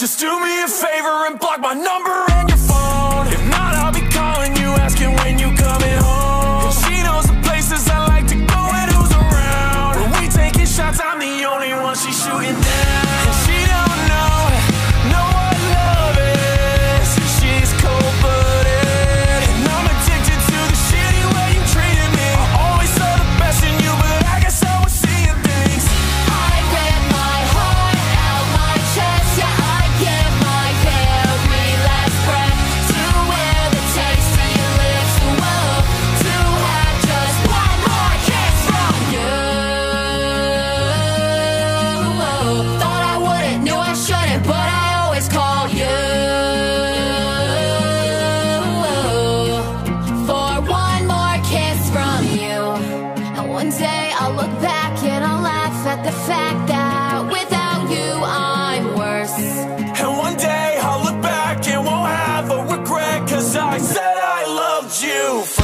Just do me a favor and block my number. One day I'll look back and I'll laugh at the fact that without you I'm worse. And one day I'll look back and won't have a regret, cause I said I loved you.